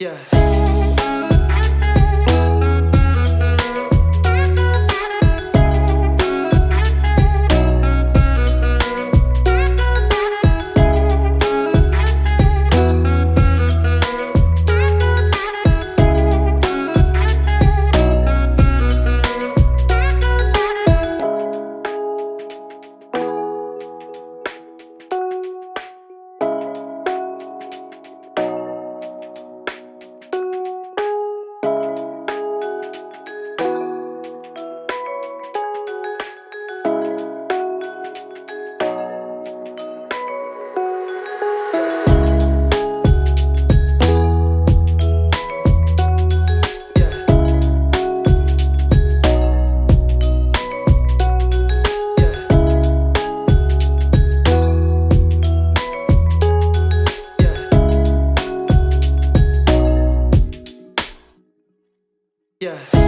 Yeah. Yeah.